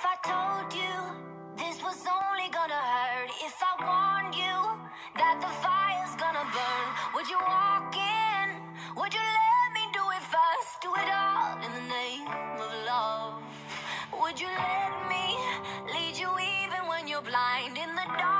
If I told you this was only gonna hurt, if I warned you that the fire's gonna burn, would you walk in? Would you let me do it first? Do it all in the name of love. Would you let me lead you even when you're blind? In the darkness,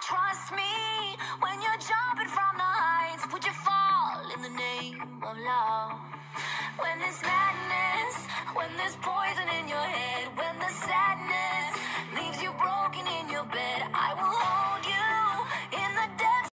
trust me when you're jumping from the heights? Would you fall in the name of love? When this madness, when there's